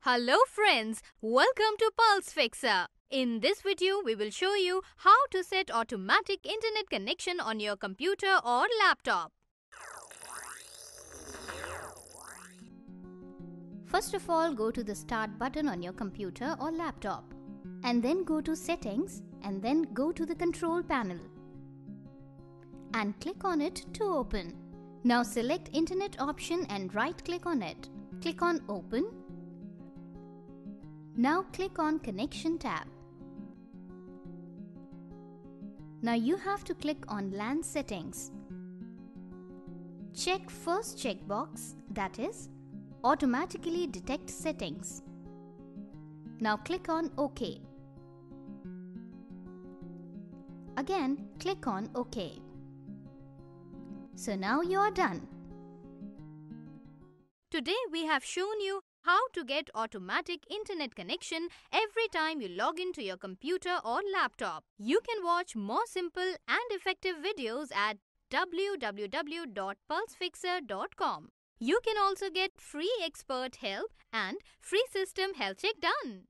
Hello friends, welcome to Pulse Fixer. In this video, we will show you how to set automatic internet connection on your computer or laptop. First of all, go to the Start button on your computer or laptop. And then go to Settings and then go to the Control panel. And click on it to open. Now select Internet option and right click on it. Click on Open. Now click on Connection tab. Now you have to click on LAN settings. Check first checkbox that is automatically detect settings. Now click on OK. Again click on OK. So now you are done. Today we have shown you how to get automatic internet connection every time you log into your computer or laptop. You can watch more simple and effective videos at www.pulsefixer.com. You can also get free expert help and free system health check done.